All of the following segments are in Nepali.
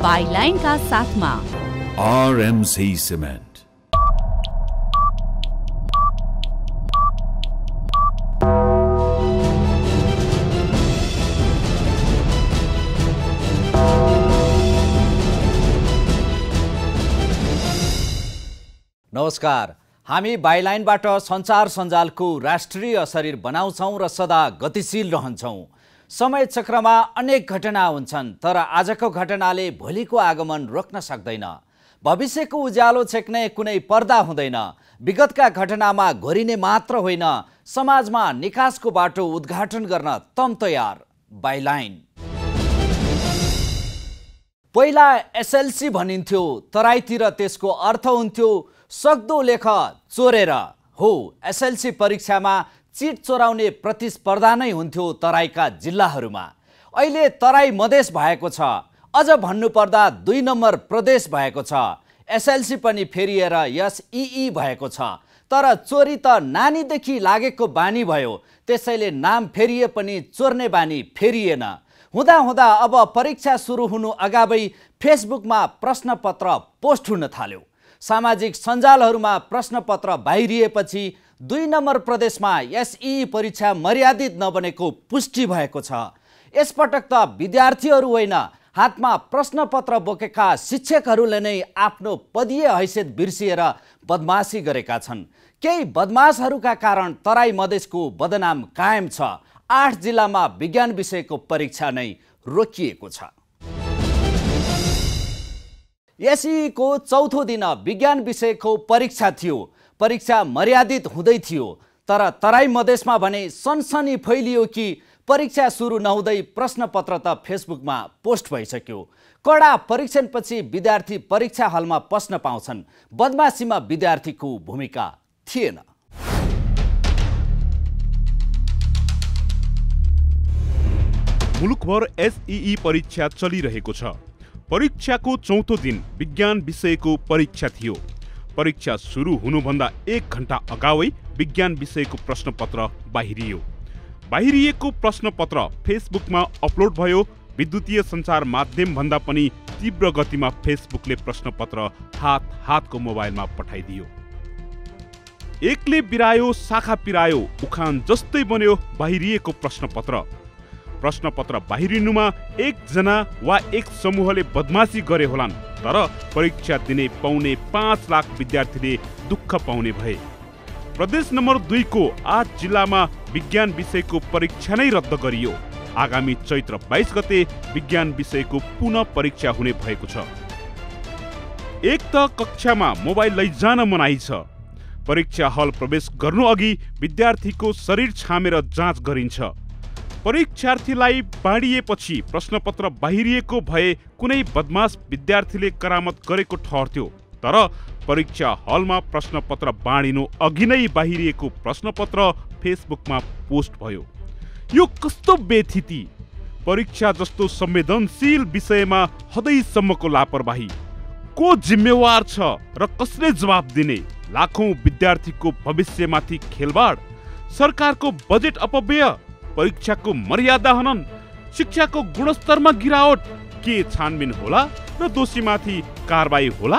बाइलाइनका साथमा। RMC Cement. नमस्कार। हामी बाइलाइनबाट सञ्चार सञ्जालको राष्ट्रिय शरीर बनाउँछौँ र सदा गतिशील रहन्छौँ। समय चक्रमा अनेक घटना हुन्छन् तर आजको घटनाले भोलिको आगमन रोक्न सक्दैन। भविष्यको उज्यालो छेक्ने कुनै पर्दा हुँदैन। विगतका घटनामा घोरिने मात्र होइन समाजमा निकासको बाटो उद्घाटन गर्न तम तयार। बाइलाइन पहिला एसएलसी भनिन्थ्यो तराईतिर त्यसको अर्थ हुन्थ्यो सक्दो लेख चोरेर। हो एसएलसी परीक्षामा चिट चोराउने प्रतिस्पर्धा नै हुन्थ्यो तराईका जिल्लाहरूमा। अहिले तराई मधेस भएको छ। अझ भन्नुपर्दा दुई नम्बर प्रदेश भएको छ। एसएलसी पनि फेरिएर यस इई भएको छ। तर चोरी त नानीदेखि लागेको बानी भयो। त्यसैले नाम फेरिए पनि चोर्ने बानी फेरिएन। हुँदा हुँदा अब परीक्षा सुरु हुनु अगावै फेसबुकमा प्रश्नपत्र पोस्ट हुन थाल्यो। सामाजिक सञ्जालहरूमा प्रश्नपत्र बाहिरिएपछि दुई नम्बर प्रदेशमा एसई परीक्षा मर्यादित नबनेको पुष्टि भएको छ। यसपटक त विद्यार्थीहरू होइन हातमा प्रश्नपत्र बोकेका शिक्षकहरूले नै आफ्नो पदीय हैसियत बिर्सिएर बदमासी गरेका छन्। केही बदमासहरूका कारण तराई मधेसको बदनाम कायम छ। आठ जिल्लामा विज्ञान विषयको परीक्षा नै रोकिएको छ। एसईको चौथो दिन विज्ञान विषयको परीक्षा थियो। परीक्षा मर्यादित हुँदै थियो तर तराई मधेसमा भने सनसनी फैलियो कि परीक्षा सुरु नहुँदै प्रश्नपत्र त फेसबुकमा पोस्ट भइसक्यो। कडा परीक्षणपछि विद्यार्थी परीक्षा हलमा पस्न पाउँछन्। बदमासीमा विद्यार्थीको भूमिका थिएन। मुलुकभर एसइई परीक्षा चलिरहेको छ। परीक्षाको चौथो दिन विज्ञान विषयको परीक्षा थियो। परीक्षा सुरु हुनुभन्दा एक घन्टा अगावै विज्ञान विषयको प्रश्नपत्र बाहिरियो। बाहिरिएको प्रश्नपत्र फेसबुकमा अपलोड भयो। विद्युतीय सञ्चार माध्यम भन्दा पनि तीव्र गतिमा फेसबुकले प्रश्नपत्र हात हातको मोबाइलमा पठाइदियो। एकले बिरायो शाखा पिरायो उखान जस्तै बन्यो बाहिरिएको प्रश्नपत्र। प्रश्नपत्र बाहिरिनुमा एकजना वा एक समूहले बदमासी गरे होलान्। तर परीक्षा दिने पाउने पाँच लाख विद्यार्थीले दुःख पाउने भए। प्रदेश नम्बर दुईको आठ जिल्लामा विज्ञान विषयको परीक्षा नै रद्द गरियो। आगामी चैत्र बाइस गते विज्ञान विषयको पुनः परीक्षा हुने भएको छ। एक त कक्षामा मोबाइल लैजान मनाइ छ। परीक्षा हल प्रवेश गर्नु अघि विद्यार्थीको शरीर छामेर जाँच गरिन्छ। परीक्षार्थीलाई बाँडिएपछि प्रश्नपत्र बाहिरिएको भए कुनै बदमास विद्यार्थीले करामत गरेको ठहर्थ्यो तर परीक्षा हलमा प्रश्नपत्र बाँडिनु अघि नै बाहिरिएको प्रश्नपत्र फेसबुकमा पोस्ट भयो। यो कस्तो बेथिति परीक्षा जस्तो संवेदनशील विषयमा हदैसम्मको लापरवाही। को जिम्मेवार छ र कसले जवाब दिने? लाखौं विद्यार्थीको भविष्यमाथि खेलबाड सरकारको बजेट अपव्यय? परीक्षाको मर्यादा हनन। शिक्षाको गुणस्तरमा गिरावट। के छानबिन होला र दोषीमाथि कारवाही होला?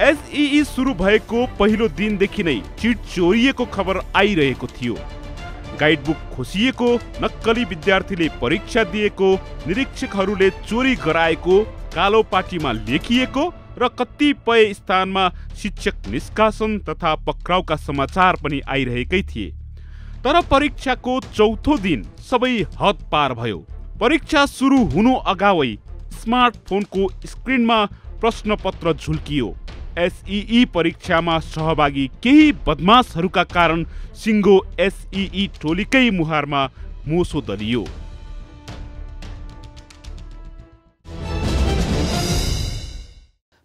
एसइई सुरु भएको पहिलो दिनदेखि नै चिट चोरिएको खबर आइरहेको थियो। गाइडबुक खोसिएको नक्कली विद्यार्थीले परीक्षा दिएको निरीक्षकहरूले चोरी गराएको कालो पाटीमा लेखिएको र कतिपय स्थानमा शिक्षक निष्कासन तथा पक्राउका समाचार पनि आइरहेकै थिए। तर परीक्षाको चौथो दिन सबै हद पार भयो। परीक्षा सुरु हुनु अगावै स्मार्टफोनको स्क्रिनमा प्रश्नपत्र झुल्कियो। एसइई परीक्षामा सहभागी केही बदमासहरूका कारण सिङ्गो एसइई टोलीकै मुहारमा मोसो दलियो।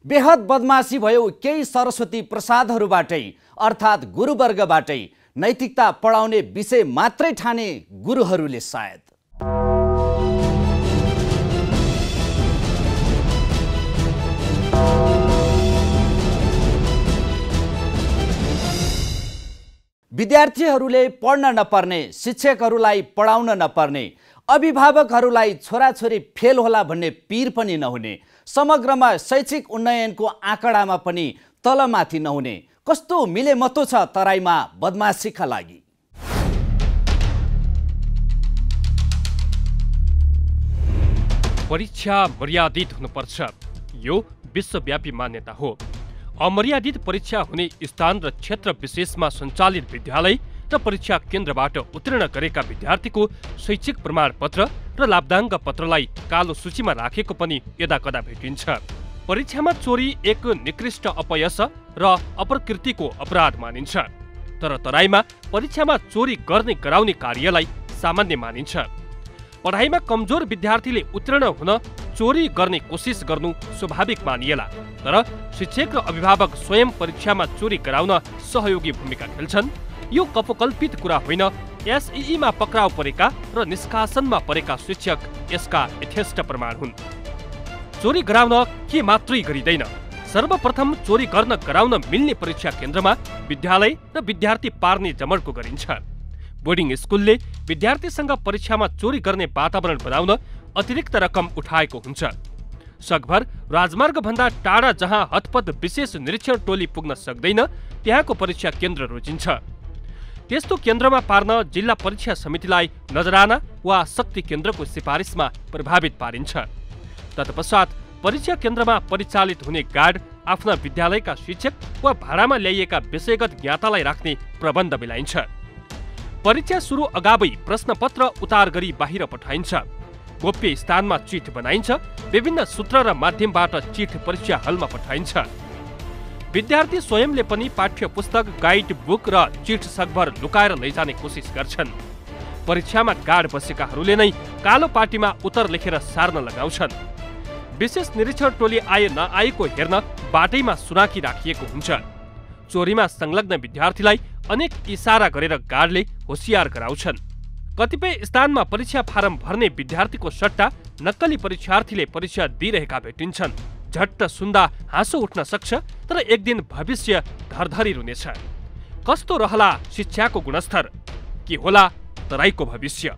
बेहद बदमासी भयो केही सरस्वती प्रसादहरूबाटै अर्थात् गुरुवर्गबाटै। नैतिकता पढाउने विषय मात्रै ठाने गुरुहरूले सायद। विद्यार्थीहरूले पढ्न नपर्ने शिक्षकहरूलाई पढाउन नपर्ने अभिभावकहरूलाई छोराछोरी फेल होला भन्ने पिर पनि नहुने समग्रमा शैक्षिक उन्नयनको आँकडामा पनि तलमाथि नहुने कस्तो मिलेमतो छ तराईमा बदमासीका लागि? परीक्षा मर्यादित हुनुपर्छ। यो विश्वव्यापी मान्यता हो। अमर्यादित परीक्षा हुने स्थान र क्षेत्र विशेषमा सञ्चालित विद्यालय र परीक्षा केन्द्रबाट उत्तीर्ण गरेका विद्यार्थीको शैक्षिक प्रमाणपत्र र लाभदाङ्ग पत्रलाई कालो सूचीमा राखेको पनि यदाकदा भेटिन्छ। परीक्षामा चोरी एक निकृष्ट अपयश र अपकृतिको अपराध मानिन्छ। तर तराईमा परीक्षामा चोरी गर्ने गराउने कार्यलाई सामान्य मानिन्छ। पढाइमा कमजोर विद्यार्थीले उत्तीर्ण हुन चोरी गर्ने कोसिस गर्नु स्वाभाविक मानिएला। तर शिक्षक र अभिभावक स्वयं परीक्षामा चोरी गराउन सहयोगी भूमिका खेल्छन्। यो कपोकल्पित कुरा होइन। एसइईमा पक्राउ परेका र निष्कासनमा परेका शिक्षक यसका यथेष्ट प्रमाण हुन्। चोरी गराउन के मात्रै गरिँदैन। सर्वप्रथम चोरी गर्न गराउन मिल्ने परीक्षा केन्द्रमा विद्यालय र विद्यार्थी पार्ने जमर्को गरिन्छ। बोर्डिङ स्कुलले विद्यार्थीसँग परीक्षामा चोरी गर्ने वातावरण बनाउन अतिरिक्त रकम उठाएको हुन्छ। सकभर राजमार्गभन्दा टाढा जहाँ हतपत विशेष निरीक्षण टोली पुग्न सक्दैन त्यहाँको परीक्षा केन्द्र रोजिन्छ। त्यस्तो केन्द्रमा पार्न जिल्ला परीक्षा समितिलाई नजराना वा शक्ति केन्द्रको सिफारिसमा प्रभावित पारिन्छ। तत्पश्चात परीक्षा केन्द्रमा परिचालित हुने गार्ड आफ्ना विद्यालयका शिक्षक वा भाडामा ल्याइएका विषयगत ज्ञातालाई राख्ने प्रबन्ध मिलाइन्छ। परीक्षा सुरु अगावै प्रश्नपत्र उतार गरी बाहिर पठाइन्छ। गोप्य स्थानमा चिठ बनाइन्छ विभिन्न सूत्र र माध्यमबाट चिठ परीक्षा हलमा पठाइन्छ। विद्यार्थी स्वयंले पनि पाठ्य पुस्तक गाइड बुक र चिठ सकभर लुकाएर लैजाने कोसिस गर्छन्। परीक्षामा गाड बसेकाहरूले नै कालो पार्टीमा उत्तर लेखेर सार्न लगाउँछन्। विशेष निरीक्षण टोली आए नआएको हेर्न बाटैमा सुनाकी राखिएको हुन्छ। चोरीमा संलग्न विद्यार्थीलाई अनेक इसारा गरेर गार्डले होसियार गराउँछन्। कतिपय स्थानमा परीक्षा फारम भर्ने विद्यार्थीको सट्टा नक्कली परीक्षार्थीले परीक्षा दिइरहेका भेटिन्छन्। झट्ट सुन्दा हाँसो उठ्न सक्छ तर एक दिन भविष्य धरधरी रुनेछ। कस्तो रहला शिक्षाको गुणस्तर? के होला तराईको भविष्य?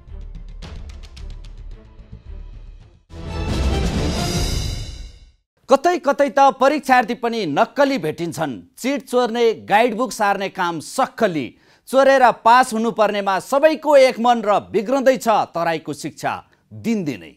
कतै कतै त परीक्षार्थी पनि नक्कली भेटिन्छन्। चिट चोर्ने गाइड बुक सार्ने काम सक्कली। चोरेर पास हुनुपर्नेमा सबैको एक मन र बिग्रँदैछ तराईको शिक्षा। दिनदिनै।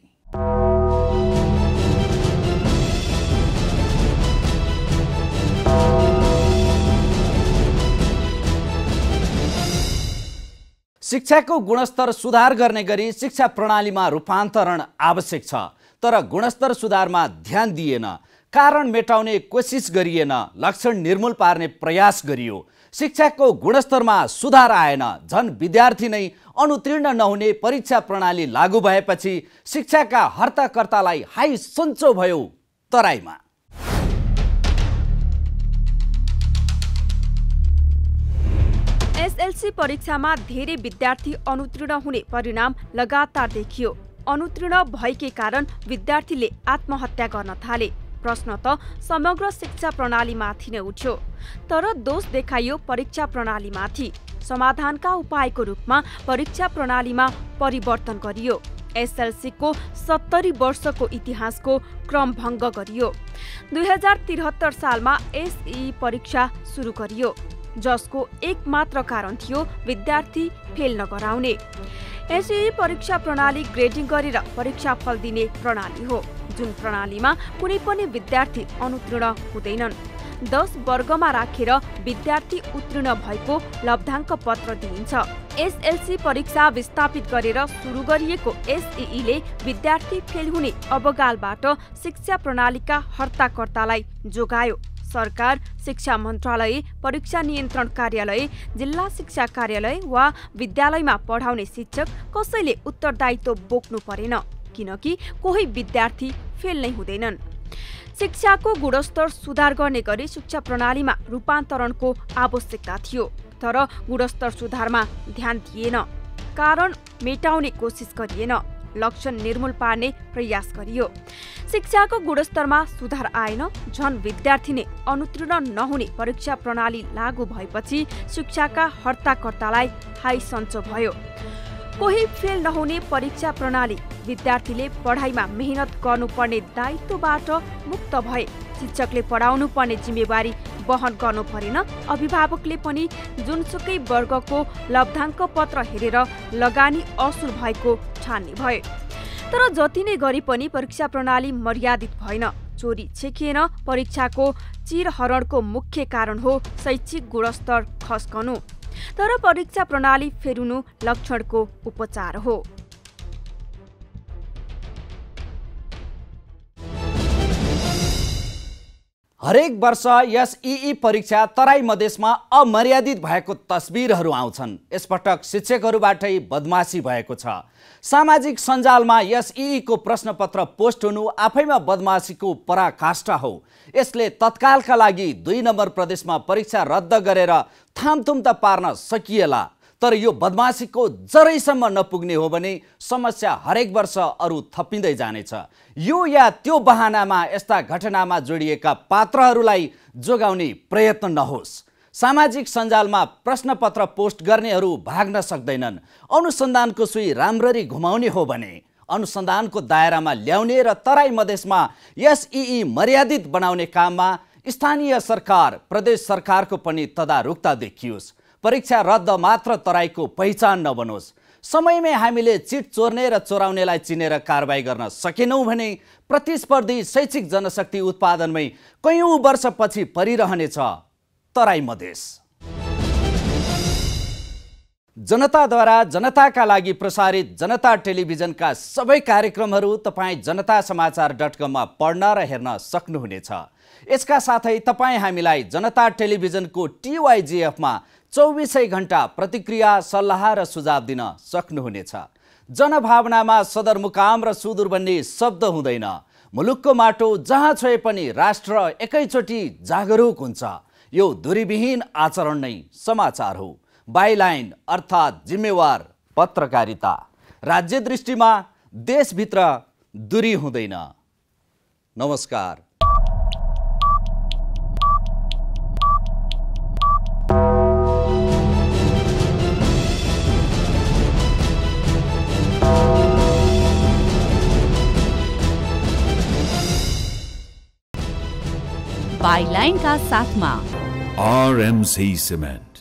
शिक्षाको गुणस्तर सुधार गर्ने गरी शिक्षा प्रणालीमा रूपान्तरण आवश्यक छ। तर गुणस्तर सुधारमा ध्यान दिएन। कारण मेटाउने कोसिस गरिएन। लक्षण निर्मूल पार्ने प्रयास गरियो। शिक्षाको गुणस्तरमा सुधार आएन। झन् विद्यार्थी नै अनुतीर्ण नहुने परीक्षा प्रणाली लागू भएपछि शिक्षाका हर्ताकर्तालाई हाई सन्चो भयो तराईमा। एसएलसी परीक्षामा धेरै विद्यार्थी अनुतीर्ण हुने परिणाम लगातार देखियो। अनुतीर्ण भएकै कारण विद्यार्थीले आत्महत्या गर्न थाले। प्रश्न त समग्र शिक्षा प्रणालीमाथि नै उठ्यो तर दोष देखाइयो परीक्षा प्रणालीमाथि। समाधानका उपायको रूपमा परीक्षा प्रणालीमा परिवर्तन गरियो। एसएलसीको सत्तरी वर्षको इतिहासको क्रम भङ्ग गरियो। दुई हजार त्रिहत्तर सालमा एसई परीक्षा सुरु गरियो जसको एक मात्र कारण थियो विद्यार्थी फेल नगराउने। एसई परीक्षा प्रणाली ग्रेडिङ गरेर परीक्षा फल दिने प्रणाली हो। जुन प्रणालीमा कुनै पनि विद्यार्थी अनुतीर्ण हुँदैनन्। दस वर्गमा राखेर विद्यार्थी उत्तीर्ण भएको लब्धाङ्क पत्र दिइन्छ। एसएलसी परीक्षा विस्थापित गरेर सुरु गरिएको एसईले विद्यार्थी फेल हुने अवगालबाट शिक्षा प्रणालीका हर्ताकर्तालाई जोगायो। सरकार शिक्षा मन्त्रालय परीक्षा नियन्त्रण कार्यालय जिल्ला शिक्षा कार्यालय वा विद्यालयमा पढाउने शिक्षक कसैले उत्तरदायित्व बोक्नु परेन किनकि कोही विद्यार्थी फेल नै हुँदैनन्। शिक्षाको गुणस्तर सुधार गर्ने गरी शिक्षा प्रणालीमा रूपान्तरणको आवश्यकता थियो तर गुणस्तर सुधारमा ध्यान दिएन कारण मेटाउने कोसिस गरिएन। लक्षण निर्मूल पार्ने प्रयास गरियो। शिक्षाको गुणस्तरमा सुधार आएन झन विद्यार्थी नै अनुतीर्ण नहुने परीक्षा प्रणाली लागू भएपछि शिक्षाका हर्ताकर्तालाई हाई सन्चो भयो। कोही फेल नहुने परीक्षा प्रणाली विद्यार्थीले पढाइमा मेहनत गर्नुपर्ने दायित्वबाट मुक्त भए। शिक्षकले पढाउनु पर्ने जिम्मेवारी वहन गर्नु परेन। अभिभावकले पनि जुनसुकै वर्गको लब्धाङ्क पत्र हेरेर लगानी असुल भएको ठान्ने भए तर जति नै गरी पनि परीक्षा प्रणाली मर्यादित भएन। चोरी छेकिएन परीक्षाको चिरहरणको मुख्य कारण हो शैक्षिक गुणस्तर खस्कनु। तर परीक्षा प्रणाली फेरुनु लक्षणको उपचार हो। हरेक वर्ष यस इई परीक्षा तराई मधेसमा अमर्यादित भएको तस्बिरहरू आउँछन्। यसपटक शिक्षकहरूबाटै बदमासी भएको छ। सामाजिक सञ्जालमा यस इईको प्रश्नपत्र पोस्ट हुनु आफैमा बदमासीको पराकाष्ठा हो। यसले तत्कालका लागि दुई नम्बर प्रदेशमा परीक्षा रद्द गरेर थामथुम त पार्न सकिएला। तर यो बदमासीको जरैसम्म नपुग्ने हो भने समस्या हरेक वर्ष अरू थपिँदै जानेछ। यो या त्यो बहानामा यस्ता घटनामा जोडिएका पात्रहरूलाई जोगाउने प्रयत्न नहोस्। सामाजिक सञ्जालमा प्रश्नपत्र पोस्ट गर्नेहरू भाग्न सक्दैनन्। अनुसन्धानको सुई राम्ररी घुमाउने हो भने अनुसन्धानको दायरामा ल्याउने र तराई मधेसमा यस इई मर्यादित बनाउने काममा स्थानीय सरकार प्रदेश सरकारको पनि तदारुकता देखियोस्। परीक्षा रद्द मात्र तराईको पहिचान नबनोस्। समयमै हामीले चिट चोर्ने र चोराउनेलाई चिनेर कारवाही गर्न सकेनौँ भने प्रतिस्पर्धी शैक्षिक जनशक्ति उत्पादनमै कैयौँ वर्षपछि परिरहनेछ तराई मधेस। जनताद्वारा जनताका लागि प्रसारित जनता टेलिभिजनका सबै कार्यक्रमहरू तपाईँ जनता समाचार डट कममा पढ्न र हेर्न सक्नुहुनेछ। यसका साथै तपाईँ हामीलाई जनता टेलिभिजनको टिवाइजिएफमा चौबिसै घन्टा प्रतिक्रिया सल्लाह र सुझाव दिन सक्नुहुनेछ। जनभावनामा सदरमुकाम र सुदूर भन्ने शब्द हुँदैन। मुलुकको माटो जहाँ छोए पनि राष्ट्र एकैचोटि जागरुक हुन्छ। यो दूरीविहीन आचरण नै समाचार हो। बाइलाइन अर्थात् जिम्मेवार पत्रकारिता। राज्य दृष्टिमा देशभित्र दूरी हुँदैन। नमस्कार। आई लाइन का साथमा आर एम सी सीमेंट